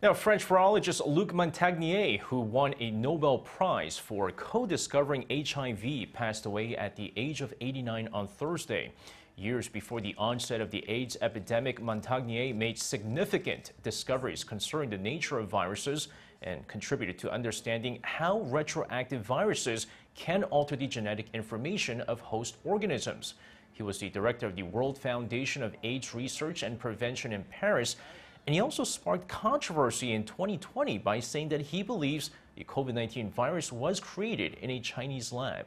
Now, French virologist Luc Montagnier, who won a Nobel Prize for co-discovering HIV, passed away at the age of 89 on Thursday. Years before the onset of the AIDS epidemic, Montagnier made significant discoveries concerning the nature of viruses and contributed to understanding how retroactive viruses can alter the genetic information of host organisms. He was the director of the World Foundation of AIDS Research and Prevention in Paris and he also sparked controversy in 2020 by saying that he believes the COVID 19 virus was created in a Chinese lab.